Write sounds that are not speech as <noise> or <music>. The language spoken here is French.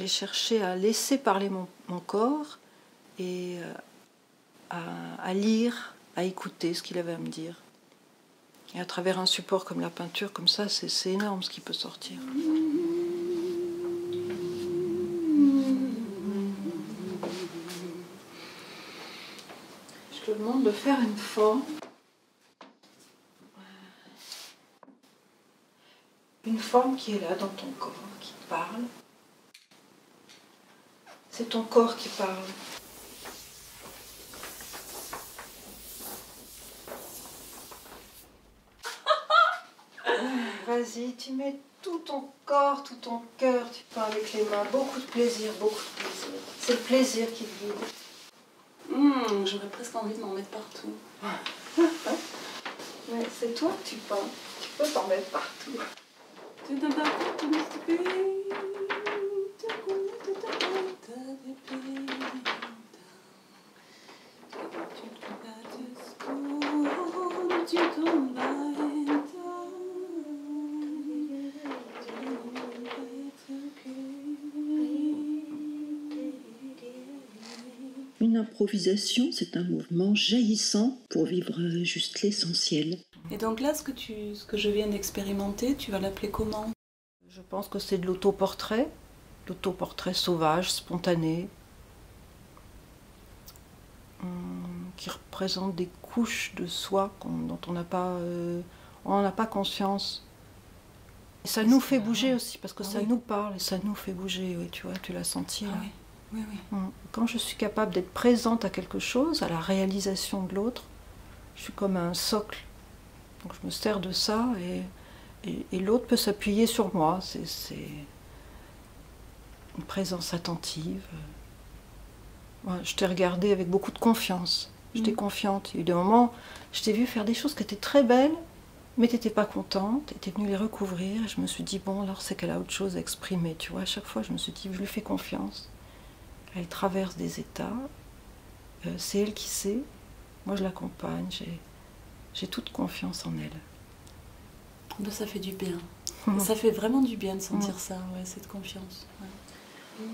J'ai cherché à laisser parler mon, corps et euh, à, lire, à écouter ce qu'il avait à me dire. Et à travers un support comme la peinture, comme ça, c'est énorme ce qui peut sortir. Je te demande de faire une forme. Une forme qui est là dans ton corps, qui te parle. C'est ton corps qui parle. <laughs> Vas-y, tu mets tout ton corps, tout ton cœur, tu peins avec les mains. Beaucoup de plaisir, beaucoup de plaisir. C'est le plaisir qui te guide. Mmh, J'aurais presque envie de m'en mettre partout. <laughs> Mais c'est toi que tu peins. Tu peux t'en mettre partout. Une improvisation, c'est un mouvement jaillissant pour vivre juste l'essentiel. Et donc là, ce que, tu, ce que je viens d'expérimenter, tu vas l'appeler comment? Je pense que c'est de l'autoportrait, l'autoportrait sauvage, spontané, hum, qui représente des couches de soi dont on n'a pas, euh, pas conscience. Et ça nous fait bouger aussi, parce que ah ça nous parle et ça nous fait bouger, oui, tu vois, tu l'as senti. Ah Hum. Quand je suis capable d'être présente à quelque chose, à la réalisation de l'autre, je suis comme un socle. Donc je me sers de ça et, et, l'autre peut s'appuyer sur moi. C'est une présence attentive. je t'ai regardé avec beaucoup de confiance. J'étais hum. confiante. Il y a eu des moments, je t'ai vu faire des choses qui étaient très belles, mais tu n'étais pas contente, tu étais venue les recouvrir. Et je me suis dit, bon, alors c'est qu'elle a autre chose à exprimer. Tu vois, à chaque fois, je me suis dit, je lui fais confiance. Elle traverse des états. Euh, c'est elle qui sait. Moi, je l'accompagne. J'ai toute confiance en elle. Ben, ça fait du bien. <laughs> ça fait vraiment du bien de sentir ça, ouais, cette confiance. Ouais.